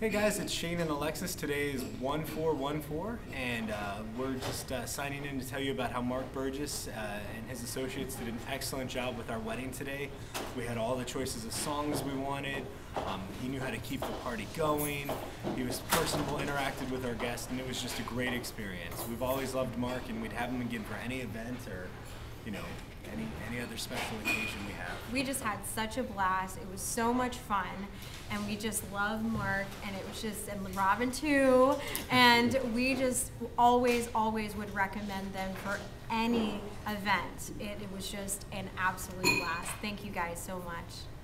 Hey guys, it's Shane and Alexsis. Today is 1414, and uh, we're just uh, signing in to tell you about how Marc Burgess uh, and his associates did an excellent job with our wedding today. We had all the choices of songs we wanted. Um, he knew how to keep the party going. He was personable, interacted with our guests, and it was just a great experience. We've always loved Marc, and we'd have him again for any event or, you know, any any other special occasion we have. We just had such a blast. It was so much fun, and we just love Marc, and it was just and Robin too, and we just always always would recommend them for any event. It, it was just an absolute blast. Thank you guys so much.